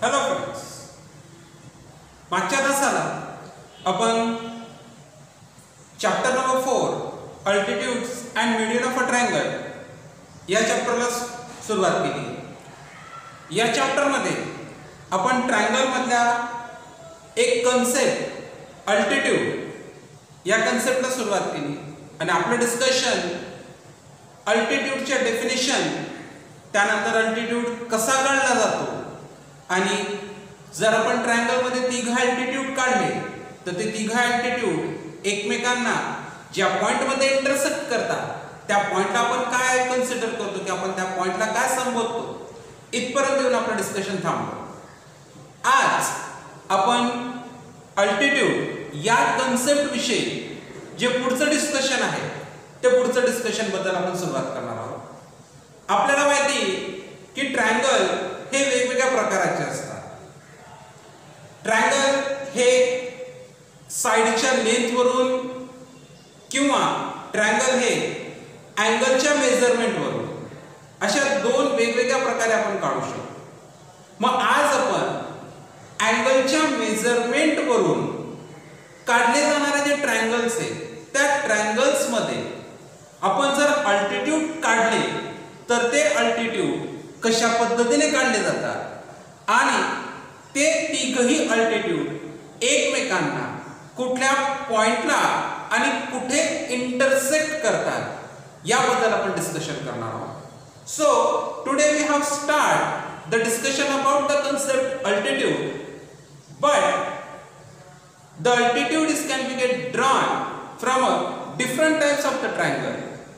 Hello friends मागच्या तासाला आपण chapter number four altitudes and median of a triangle या चॅप्टरला सुरुवात केली. या चॅप्टरमध्ये आपण ट्रँगलमधल्या एक कन्सेप्ट अल्टिट्यूड या कन्सेप्टला सुरुवात केली. आणि आपलं डिस्कशन अल्टिट्यूडचे डेफिनेशन त्यानंतर अल्टिट्यूड कसा काढला जातो आणि जर आपण ट्रायंगलमध्ये तिघ अल्टिट्यूड काढले तर ते तिघ अल्टिट्यूड एकमेकांना ज्या पॉईंटमध्ये इंटरसेक्ट करतात त्या पॉइंटला आपण काय कन्सिडर करतो? की आपण त्या पॉइंटला काय संबोधतो? इथपर्यंत येऊन आपलं डिस्कशन थांबतो आज आपण अल्टिट्यूड या कन्सेप्ट विषयी जे पुढचं डिस्कशन आहे ते पुढचं डिस्कशनबद्दल आपण सुरुवात करणार आहोत. आपल्याला माहिती की ट्रायंगल हे वेगवेगळ्या प्रकाराचे असतात. ट्रायंगल हे साईडच्या लेंथवरून किंवा ट्रायंगल हे अँगलच्या मेजरमेंटवरून अशा दोन वेगवेगळ्या प्रकारे आपण काढू शकतो. मग आज आपण अँगलच्या मेजरमेंटवरून काढले जाणारे जे ट्रायंगल्स आहेत त्या ट्रँगल्समध्ये आपण जर अल्टिट्यूड काढले तर ते अल्टिट्यूड कशा पद्धतीने काढले जातात? आणि ते तिघही अल्टिट्यूड एकमेकांना कुठल्या पॉइंटला आणि कुठे इंटरसेक्ट करतात याबद्दल आपण डिस्कशन करणार आहोत. So today we have start the discussion about the concept altitude but the altitude is can be get drawn from a different types of the triangle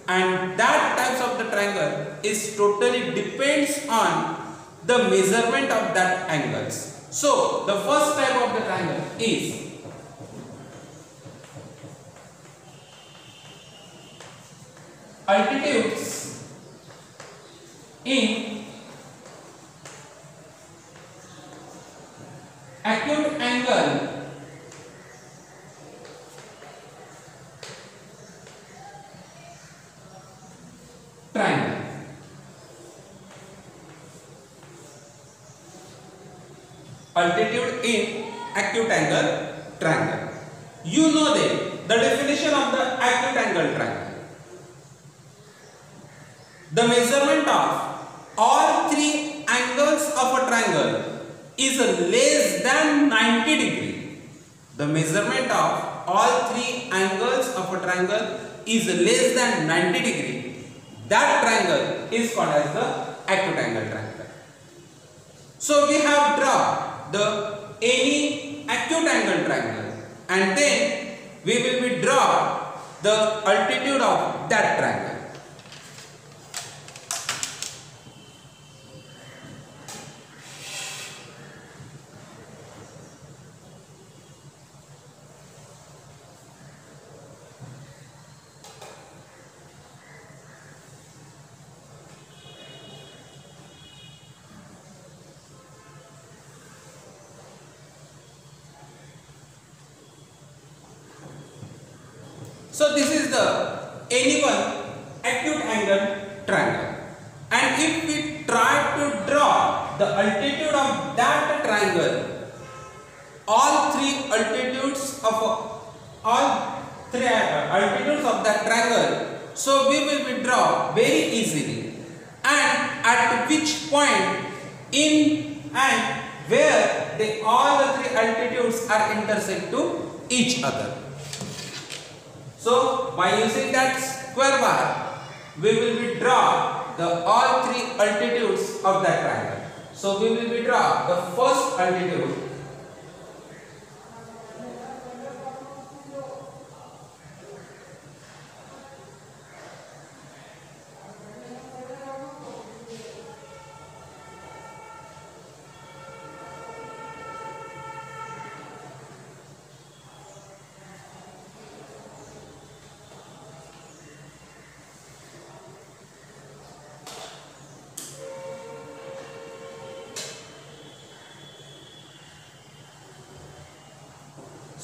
and that types of the triangle is totally depends on the measurement of that angles. So the first type of the triangle is altitudes in Altitude in acute angle So this is the any one acute angle triangle. So we will be draw the first altitude.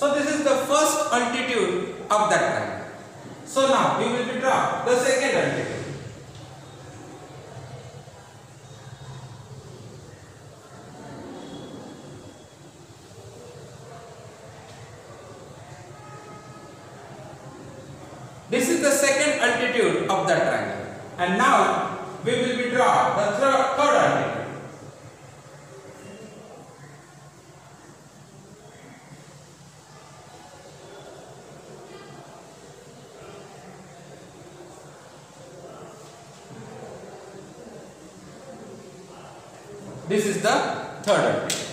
So this is the first altitude of that triangle. So now we will draw the second altitude. This is the third altitude.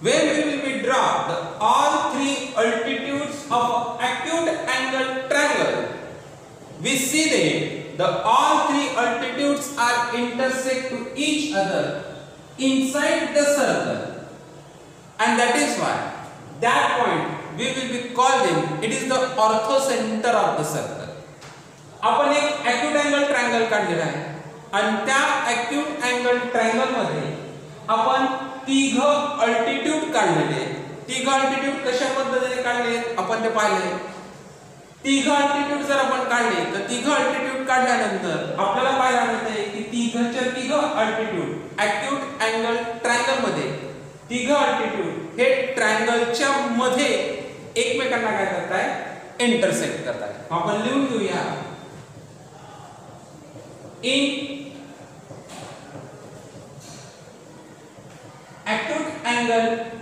Where we will be draw the all three altitudes of acute angle triangle. We see that the all three altitudes are intersect to each other inside the circle. And that is why that point we will be calling it is the orthocenter of the circle. आपण एक acute angle triangle काढलेला आहे आणि त्या acute angle triangle मध्ये आपण तिघ altitude काढलेले. तिघ अल्टिट्यूड कशा पद्धतीने काढले? आपण ते पाहिले. तिघ अल्टिट्यूड जर आपण काढले तर तिघ अल्टिट्यूड काढल्यानंतर आपल्याला पाहायला मिळते की तिघच्या तिघ अल्टिट्यूड अॅक्यूट अँगल ट्रायंगलमध्ये. तिघ अल्टिट्यूड हे ट्रायंगलच्या मध्ये एकमेकांना काय करताय? इंटरसेक्ट करताय. आपण लिहून घेऊया. In triangle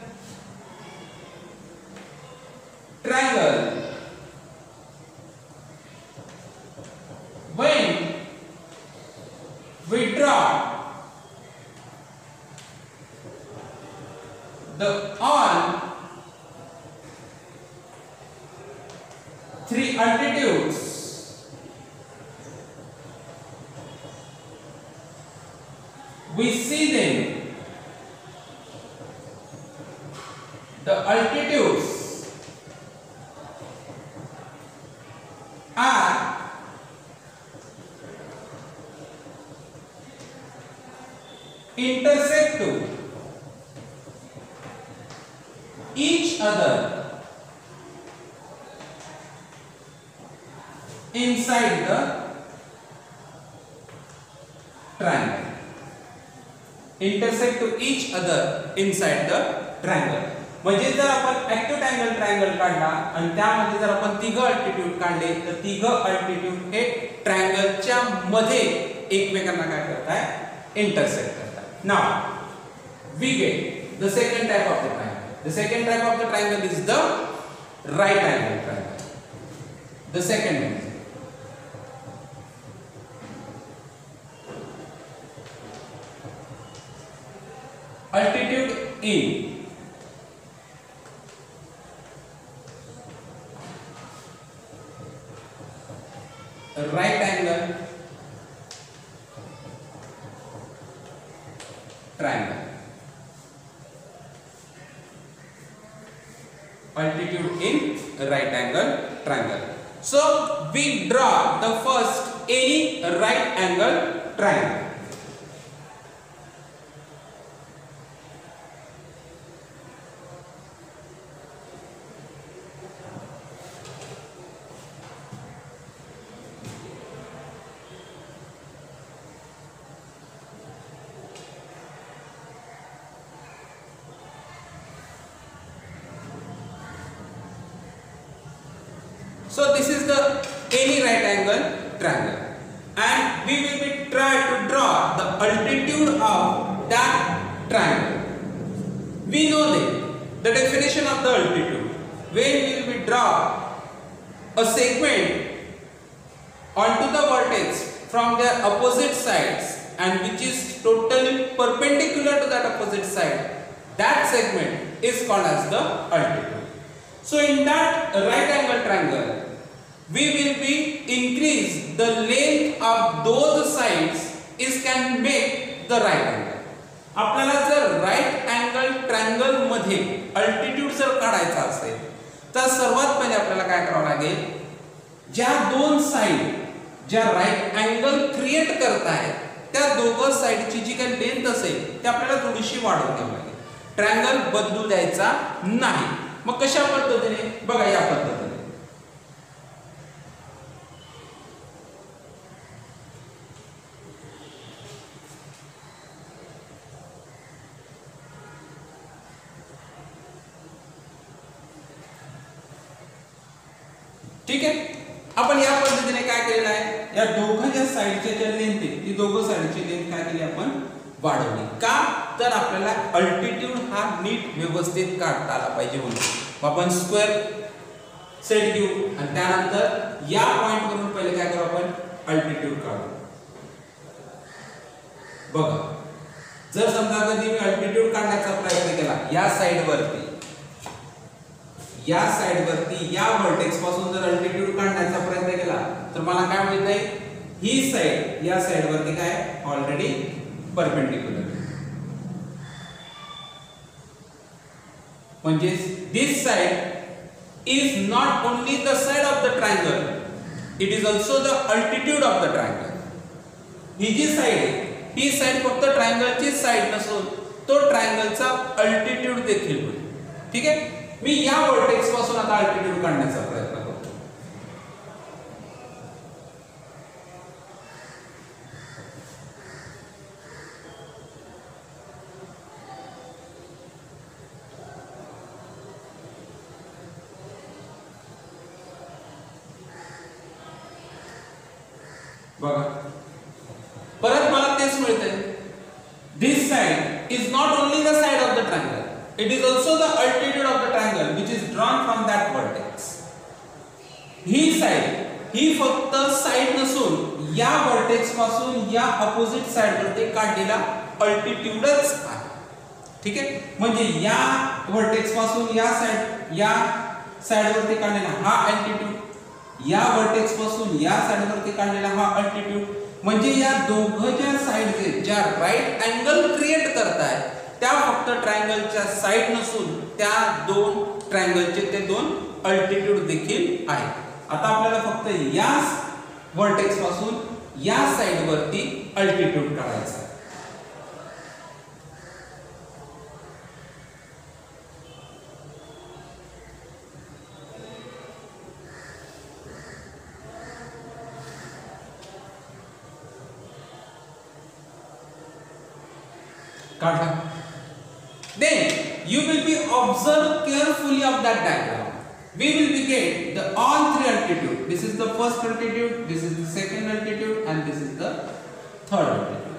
triangle. Intersect to each other inside the triangle. म्हणजे जर आपण ऍक्टिव्ह अँगल ट्रायंगल काढला आणि त्यामध्ये जर आपण तिघ अल्टिट्यूड काढले तर तिघ अल्टिट्यूड हे ट्रायंगलच्या मध्ये एकमेकांना काय करताय? इंटरसेक्ट करताय नाव we get the second type of the triangle the second type of the triangle is the right angle triangle the second E So this is the any right angle triangle and we will be try to draw the altitude of that triangle. We know that the definition of the altitude when we will be draw a segment onto the vertex from their opposite sides and which is totally perpendicular to that opposite side that segment is called as the altitude. So in that right angle triangle we will be increase the length of those sides is can make the right angle. आपल्याला जर right angle ट्रँगलमध्ये altitude जर काढायचा असेल तर सर्वात पहिले आपल्याला काय करावं लागेल? ज्या दोन साईड ज्या राईट अँगल क्रिएट करतायत त्या दोघं साईडची जी काही लेंथ असेल ती आपल्याला थोडीशी वाढवून घ्यावी लागेल. ट्रँगल बदलू द्यायचा नाही. मग कशा पद्धतीने? बघा या पद्धतीने. ठीक आहे? आपण या पद्धतीने काय केलेलं आहे? या दोघं ज्या साईडच्या ज्या लेंथ आहे ती दोघं साईडची लेंथ काय केली आपण? वाढवली. का? तर आपल्याला अल्टिट्यूड हा नीट व्यवस्थित काढता आला पाहिजे म्हणून. आपण स्क्वेअर सेट घेऊ आणि त्यानंतर या पॉइंट वरून पहिले काय करू आपण? अल्टिट्यूड काढू. बघा. जर समजा कधी मी अल्टिट्यूड काढण्याचा प्रयत्न केला या साइड वरती या साइड वरती या व्हर्टेक्सपासून जर अल्टिट्यूड काढण्याचा प्रयत्न केला तर मला काय माहीत आहे ही साइड या साइड वरती काय? ऑलरेडी परपेंडिक्युलर म्हणजे this side is not only the side of the triangle it is also the altitude of the triangle ही जी साइड आहे ही साइड फक्त ट्रायंगलची साइड नसून तो ट्रायंगलचा अल्टिट्यूड देखील होईल. ठीक आहे? मी या व्हर्टेक्सपासून आता अल्टिट्यूड काढण्याचा प्रयत्न करतो बघा परत मला तेच मिळतंय this side is not only the side of the triangle it is also the altitude of the triangle which is drawn from that vertex he side ही फक्त साइड नसून या व्हर्टेक्सपासून या अपोजिट साईडवरती काढलेला अल्टिट्यूडच आहे. ठीक आहे? म्हणजे या व्हर्टेक्सपासून या साइड या साइड वरती काढलेला हा अल्टिट्यूड या व्हर्टेक्सपासून या साइड वरती काढलेला हा अल्टिट्यूड म्हणजे या दोघं ज्या साइड ज्या राईट अँगल क्रिएट करताय त्या फक्त ट्रायंगलच्या साइड नसून त्या दोन ट्रायंगलचे ते दोन अल्टिट्यूड देखील आहेत. आता आपल्याला फक्त या व्हर्टेक्सपासून या साइड वरती अल्टिट्यूड काढायचा आहे. काढा then you will be observe carefully of that diagram we will be get the all three altitude this is the first altitude this is the second altitude and this is the third altitude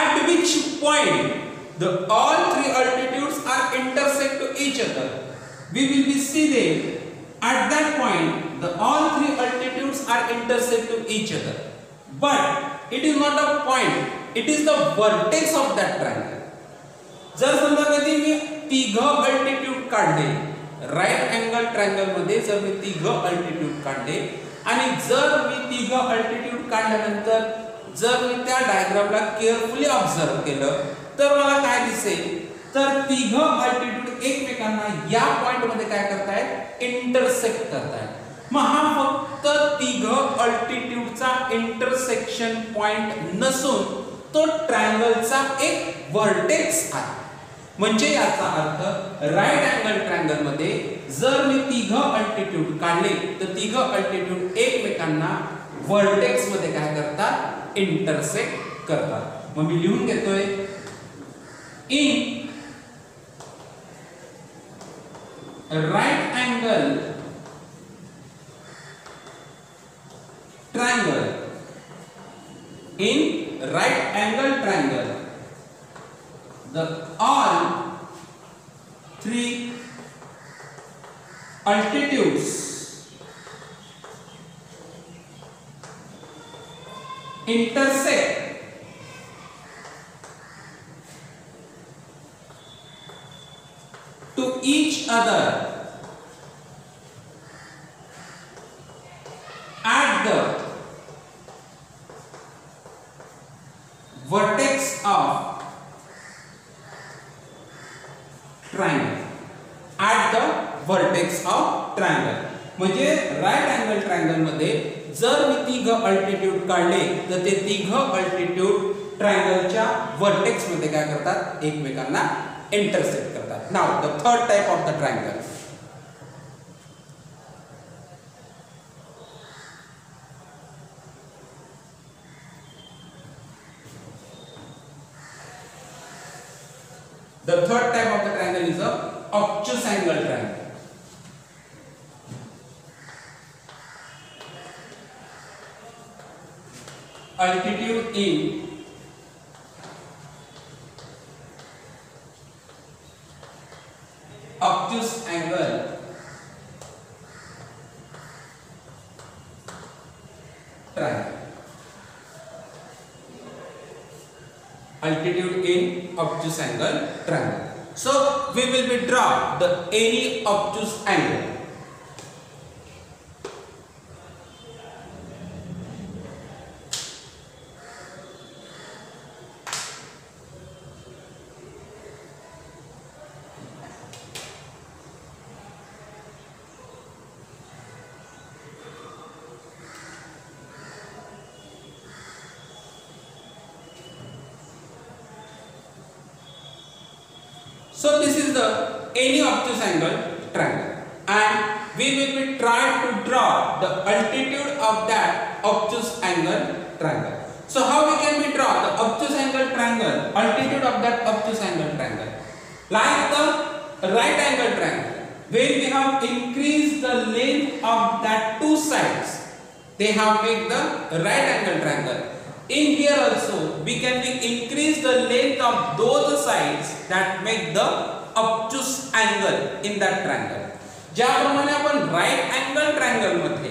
at which point the all three altitudes are intersect to each other we will be seeing at that point the all three altitudes are intersect to each other but it is not a point it is the vertex of that triangle जर समजा कधी मी तिघ altitude काढले right angle ट्रँगलमध्ये जर मी तिघ altitude काढले आणि जर मी तिघ अल्टिट्यूड काढल्यानंतर जर मी त्या डायग्रामला केअरफुली ऑब्झर्व केलं तर मला काय दिसेल? तर तिघ अल्टिट्यूड एकमेकांना या पॉइंटमध्ये काय करतायत? इंटरसेक्ट करतायत. मग हा फक्त तिघ अल्टिट्यूडचा इंटरसेक्शन पॉइंट नसून तो ट्रायंगलचा एक व्हर्टेक्स आहे. म्हणजे याचा अर्थ राईट अँगल ट्रायंगलमध्ये जर मी तिघ अल्टिट्यूड काढले तर तिघ अल्टिट्यूड एकमेकांना वर्टेक्स मध्य करता इंटरसेक्ट करता मैं लिखुन घत in right angle triangle in right angle triangle the all three altitudes Então. एकमेकांना इंटरसेक्ट करतात नाव the third type of the triangle The third type of the triangle is a obtuse angle triangle. Altitude in any obtuse angle. So this is the any obtuse angle triangle and we will be trying to draw the altitude of that obtuse angle triangle. So how we can be draw the obtuse angle triangle, altitude of that obtuse angle triangle. Like the right angle triangle, where we have increased the length of that two sides, they have made the right angle triangle. In here also, we can be increase the length of those sides that make the obtuse angle in that triangle ज्याप्रमाणे आपण right angle ट्रँगलमध्ये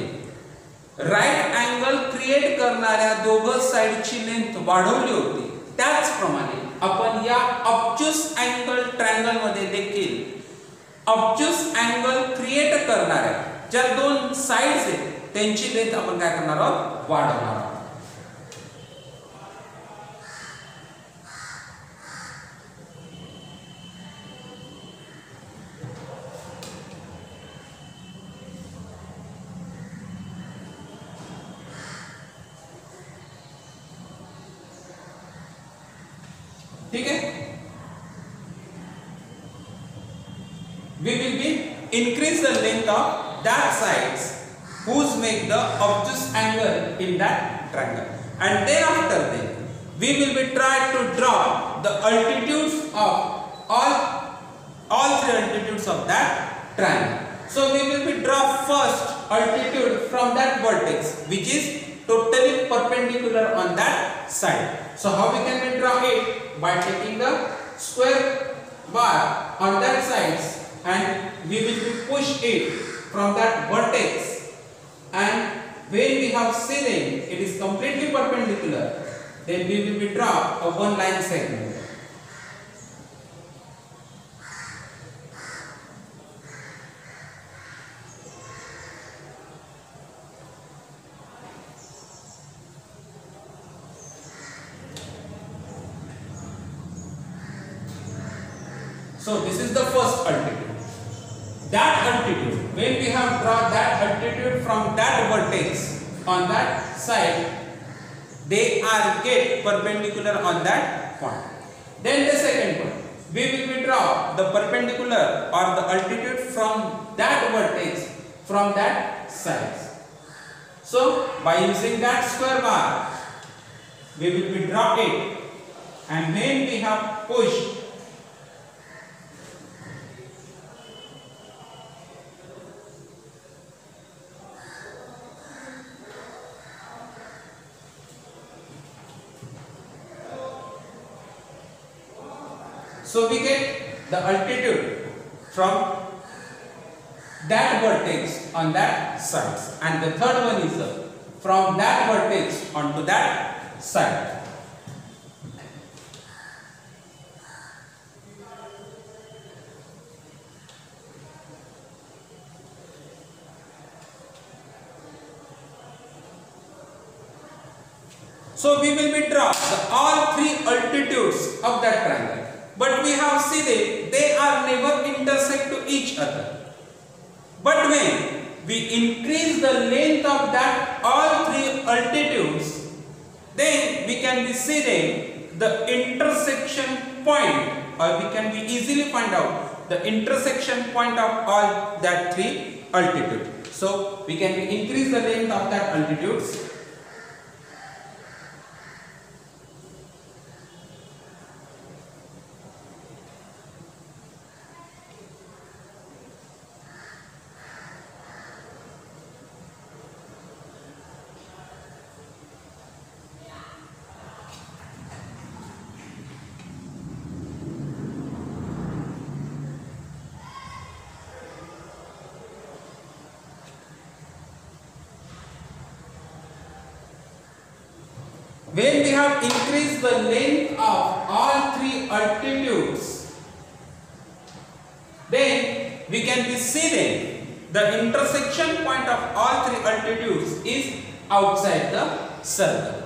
right angle create करणाऱ्या दोघं साइडची length वाढवली होती. त्याचप्रमाणे आपण या ऑब्च्युस अँगल ट्रँगलमध्ये देखील ऑब्च्युस अँगल क्रिएट करणाऱ्या ज्या दोन साईड्स आहेत त्यांची लेंथ आपण काय करणार आहोत? वाढवणार आहोत. We will be increase the length of that sides whose make the obtuse angle in that triangle. And thereafter then we will be try to draw the altitudes of all all three altitudes of that triangle. So we will be draw first altitude from that vertex which is totally perpendicular on that side. So how we can draw it? By taking the square bar on that sides and we will push it from that vertex. And when we have seen it is completely perpendicular. Then we will be draw a one line segment. So this is the first altitude. Altitude, when we have drawn that altitude from that vertex on that side, they are get perpendicular on that point. Then the second point, we will draw the perpendicular or the altitude from that vertex from that side. So by using that square bar, we will be draw it and when we have pushed So we get the altitude from that vertex on that side and the third one is uh, from that vertex onto that side. So we will be draw the all three altitudes of that triangle. But we have seen it, they are never intersect to each other. But when we increase the length that all three altitudes, then we can be seeing the intersection point or we can be easily find out the intersection point of all that three altitude. So we can increase the length of that altitudes when we have increased the length of all three altitudes then we can be seeing the intersection point of all three altitudes is outside the circle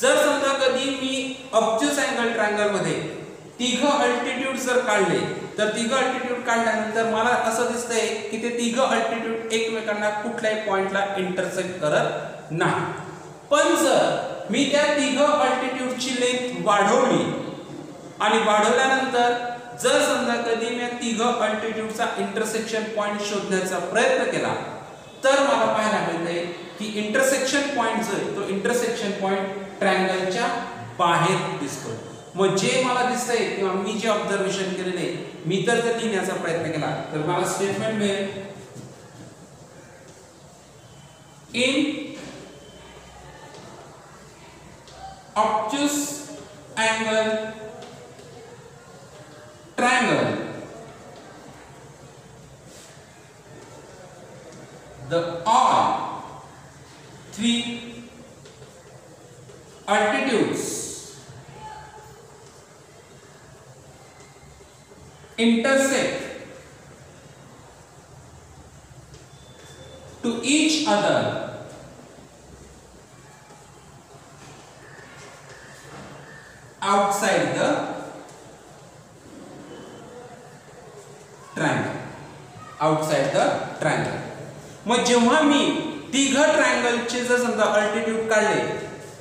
जर समजा कधी मी ऑब्ज्यूस angle ट्रायंगलमध्ये तिघ altitude जर काढले तर तिघ altitude काढल्यानंतर मला असं दिसतंय की ते तिघ अल्टिट्यूड एकमेकांना कुठल्याही पॉइंटला इंटरसेक्ट करत नाही पण जर मी त्या तिघ अल्टिट्यूडची लेंथ वाढवली. आणि वाढवल्यानंतर जर समजा कधी मी तिघ अल्टिट्यूडचा इंटरसेक्शन पॉइंट शोधण्याचा प्रयत्न केला तर मला पाहायला मिळते की इंटरसेक्शन पॉइंट जो आहे तो इंटरसेक्शन पॉइंट ट्रँगलच्या बाहेर दिसतो मग जे मला दिसतंय किंवा मी जे ऑब्झर्वेशन केलेले मी तर ते लिहिण्याचा प्रयत्न केला. तर मला स्टेटमेंट मिळेल. In obtuse angle triangle. The all three altitudes intersect to each other outside the triangle. Outside the triangle. मग जेव्हा मी तिघ ट्रायंगलचे जर समजा अल्टिट्यूड काढले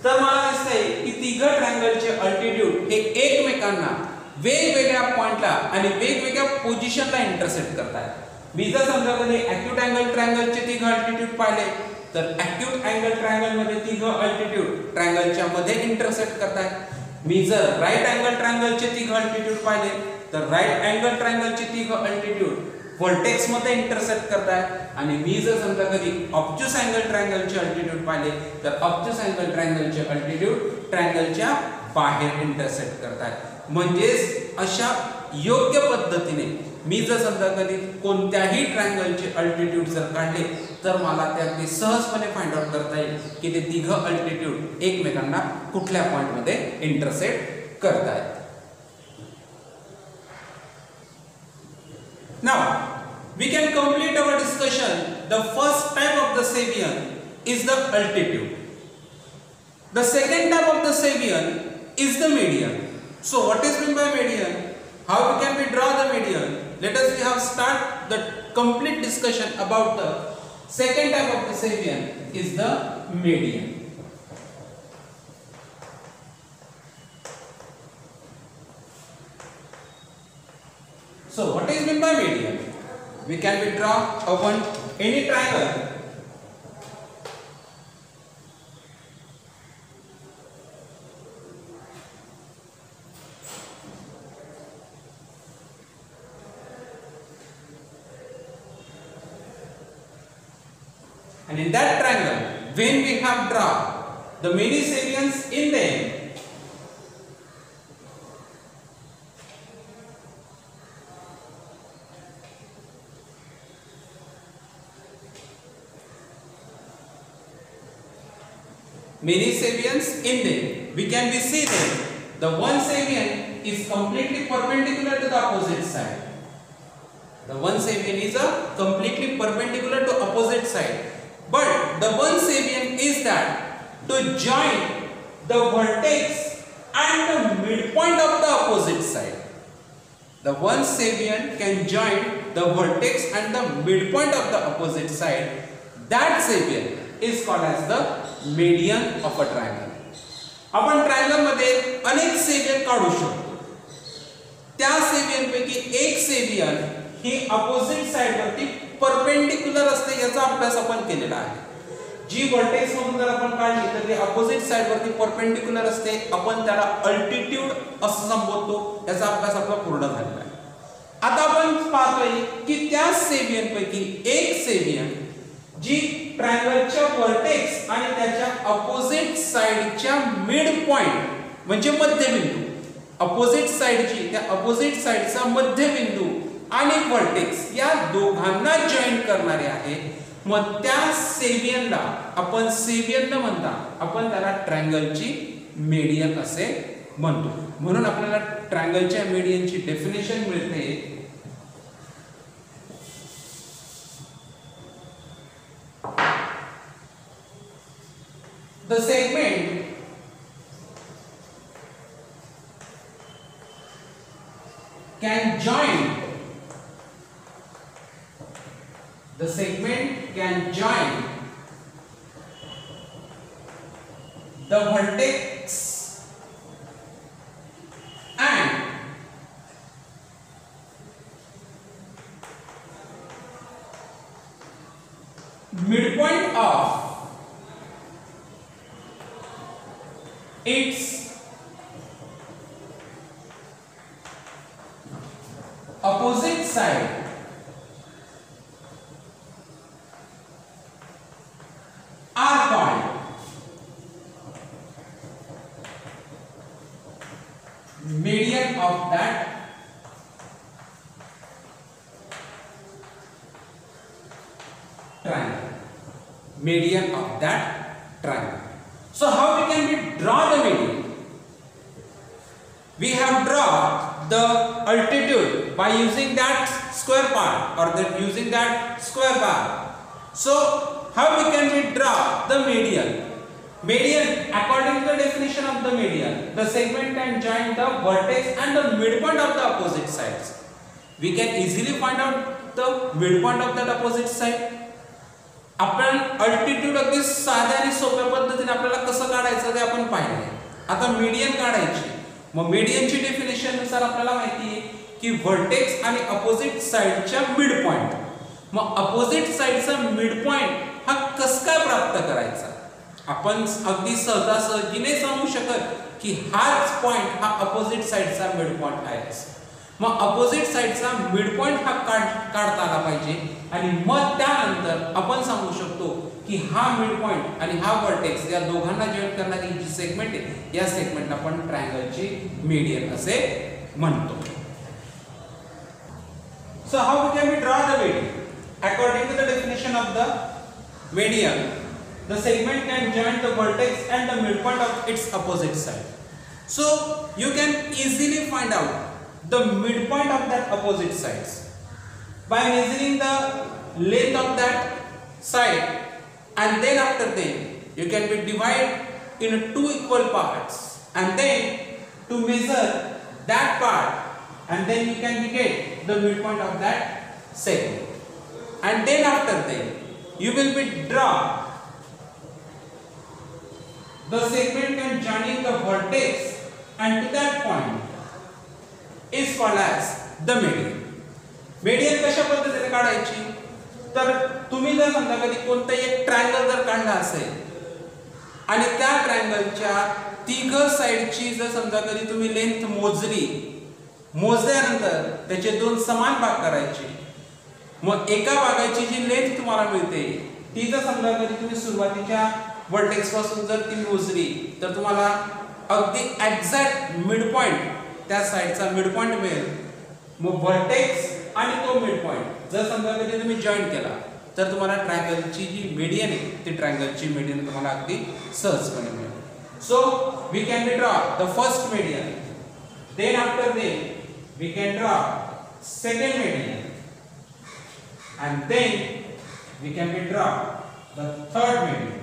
तर मला असे की तिघ ट्रायंगलचे अल्टिट्यूड हे एकमेकांना वेगवेगळ्या पॉइंटला आणि वेगवेगळ्या पोझिशनला इंटरसेप्ट करतायत. मी जर समजा कधी ऍक्यूट अँगल ट्रायंगलचे तिघ अल्टिट्यूड पाहिले तर ऍक्यूट अँगल ट्रायंगलमध्ये तिघ अल्टिट्यूड ट्रायंगलच्या मध्ये इंटरसेप्ट करतात मी जर राईट अँगल ट्रायंगलचे तिघ अल्टिट्यूड पाहिले तर राईट अँगल ट्रायंगलचे तिघ अल्टिट्यूड व्हर्टेक्समध्ये इंटरसेक्ट करतायत आणि मी जर समजा कधी ऑब्ज्यूस अँगल ट्रायंगलचे अल्टिट्यूड पाहिले तर ऑब्ज्यूस अँगल ट्रायंगलचे अल्टिट्यूड ट्रायंगलच्या बाहेर इंटरसेप्ट करतात म्हणजेच अशा योग्य पद्धतीने मी जर समजा कधी कोणत्याही ट्रायंगलचे अल्टिट्यूड जर काढले तर माला अगली सहजपने फाइंड आउट करता है कि तिघ अल्टीट्यूड एकमेक पॉइंट मध्य इंटरसेप्ट करता है now we can complete our discussion the first type of the cevian is the altitude the second type of the cevian is the medium so what is been by medium how can be draw the medium let's you have start the complete discussion about the second type of the Sabian is the median. So what is meant by median? We can we draw a one any triangle. And in that triangle, when we have the many segments in them, many Sabians in them. We can be see them. The one Sabian is completely perpendicular to the opposite side. The one Sabian is a completely perpendicular to opposite side. But the one Sabian is that to join the vertex and the midpoint of the opposite side. The one Sabian can join the vertex and the midpoint of the opposite side. That Sabian is called as the median of a triangle. आपण ट्रायंगलमध्ये अनेक सेवियन काढू शकतो त्या सेवियनपैकी एक सेवियन ही opposite साइडवरती perpendicular असते याचा अभ्यास आपण केलेला आहे जी व्हर्टेक्स मधून जर आपण काढली तर ती अपोजिट साइड वरती परपेंडिक्युलर असते. आपण त्याला अल्टिट्यूड असं संबोधतो. याचा अभ्यास आपला पूर्ण झालेला आहे. आता आपण पाहतोय की त्या सेवियन पैकी एक सेवियन जी ट्रायंगलच्या व्हर्टेक्स आणि त्याच्या अपोजिट साइडच्या मिड पॉइंट म्हणजे मध्यबिंदू. अपोजिट साइडची त्या अपोजिट साइडचा मध्यबिंदू आणि व्हर्टेक्स या दोघांना जॉईन करणारे आहे. मग त्या सेबियनला आपण सेबियन न म्हणता आपण त्याला ट्रँगलची मेडियन असे म्हणतो. म्हणून आपल्याला ट्रँगलच्या मेडियनची डेफिनेशन मिळते. Triangle. Median of that triangle. So how we can we draw the median? We have drawn the altitude by using that square part or that using that square bar. So how we can we draw the median? Median according to the definition of the median the segment can join the vertex and the midpoint of the opposite sides. We can easily find out the midpoint of that opposite side आपण altitude अगदी साध्या आणि सोप्या पद्धतीने आपल्याला कसं काढायचं ते आपण पाहिलंय. आता मीडियन काढायची. मग मीडियनची डेफिनेशननुसार आपल्याला माहिती आहे की व्हर्टेक्स आणि अपोजिट साईडच्या मिड पॉइंट मग अपोजिट साइडचा मिड पॉइंट हा कस काय प्राप्त करायचा? आपण अगदी सहजासहजी नाही सांगू शकत की हाच पॉइंट हा अपोजिट साइडचा मिड पॉइंट आहे. मग अपोजिट साईडचा मिड पॉइंट हा काढ काढता आला पाहिजे. आणि मग त्यानंतर आपण सांगू शकतो की हा मिड पॉइंट आणि हा वर्टेक्स या दोघांना जॉईन करणारी जी सेगमेंट आहे या सेगमेंटला आपण ट्रायंगलची मीडियन असे म्हणतो. So how we can we draw the median according to the definition of the median the segment can join the vertex and the midpoint of its opposite side. So you can easily find out the midpoint of that opposite sides. By measuring the length of that side and then after that you can be divide in two equal parts and then to measure that part and then you can get the midpoint of that segment and then after that you will be draw. The segment can joining the vertex and to that point is called as the median median कशा पद्धतीने काढायची? तर तुम्ही जर समजा कधी कोणताही एक ट्रायंगल जर काढला असेल आणि त्या ट्रायंगलच्या तिघ साईडची जर समजा कधी तुम्ही लेंथ मोजली मोजल्यानंतर त्याचे दोन समान भाग करायचे. मग एका भागाची जी लेंथ तुम्हाला मिळते ती जर समजा कधी तुम्ही सुरुवातीच्या वर्टेक्सपासून जर ती मोजली तर तुम्हाला अगदी एक्झॅक्ट मिड पॉइंट त्या साईडचा मिड पॉईंट मिळेल. मग व्हर्टेक्स आणि तो मिड पॉईंट जर समजा कधी तुम्ही जॉईन केला तर तुम्हाला ट्रायंगलची जी मीडियन आहे ती ट्रायंगलची मीडियन तुम्हाला अगदी सहजपणे मिळेल. So we can be draw the first median then after they we can draw second median and then we can be draw the third median.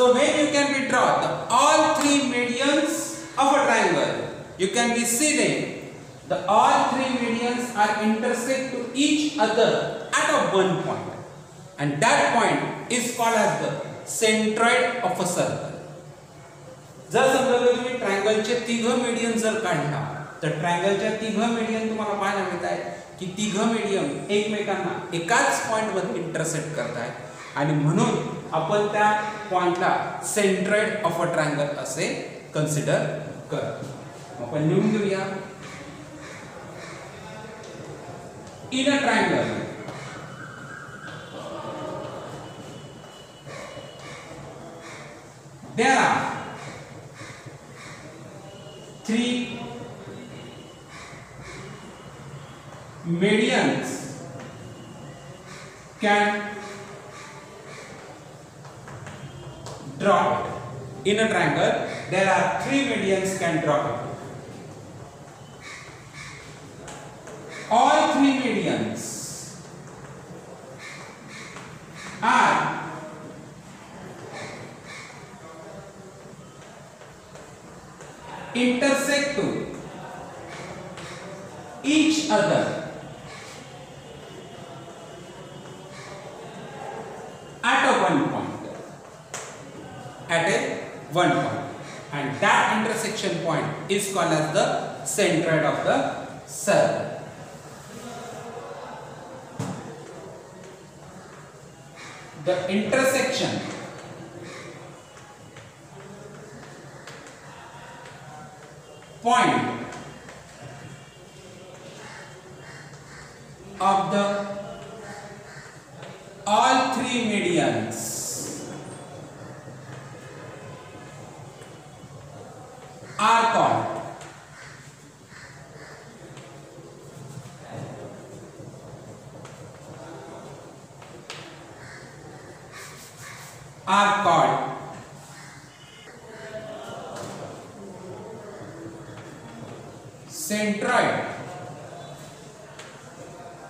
So when you can be draw the all three medians of a triangle, you can be see them. The all three medians are intersect to each other at a one point, and that point is called as the centroid of a circle. जर समजा जर तुम्ही ट्रायंगलचे तिघ medium जर काढला तर ट्रायंगलच्या तिघ medium तुम्हाला पाहायला मिळत आहे की तिघ मीडियम एकमेकांना एकाच पॉइंटमध्ये इंटरसेक्ट करत आहेत आणि म्हणून आपण त्या पॉइंटला सेंट्रॉइड ऑफ अ ट्रायंगल असे कन्सिडर कर. आपण लिहून घेऊया. In a triangle there are three medians can drop it. In a triangle, there are three medians can drop it. All three medians are intersect to each other at a one point at a one point and that intersection point is called as the centroid of the circle the intersection point of the all three medians are called are called centroid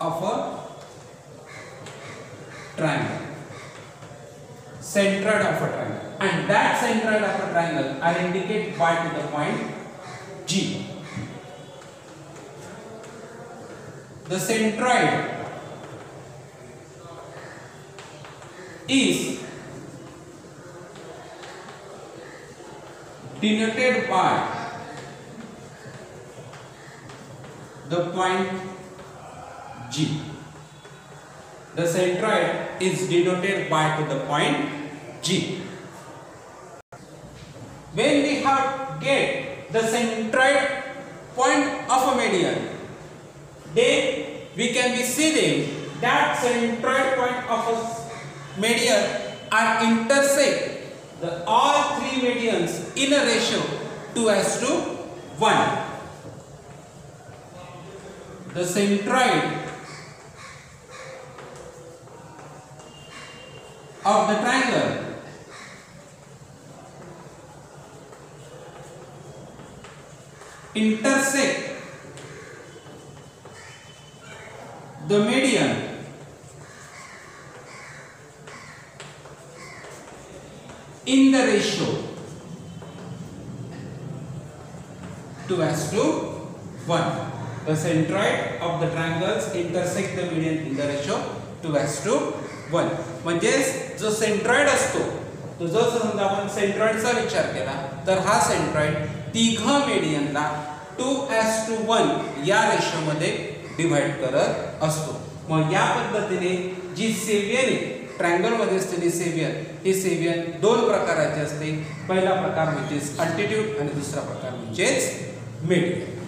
of a triangle. Centroid of a triangle. And that centroid of a triangle are indicated by to the point G. The centroid is denoted by the point G. The centroid is denoted by to the point G. When we have get the centroid point of a median, then we can be see them that centroid point of a median are intersect the all three medians in a ratio 2 as to 1 the centroid of the triangle. Intersect सेंट्रॉइडचा विचार केला तर हा centroid तिघ मेडियनला two is to one या रेशोमध्ये divide करत असतो. मग या पद्धतीने जी सेव्हियर आहे ट्रायंगल असलेली सेव्हियर ही सेव्हियर दोन प्रकाराची असते. पहिला प्रकार म्हणजेच अल्टिट्यूड आणि दुसरा प्रकार म्हणजेच मिड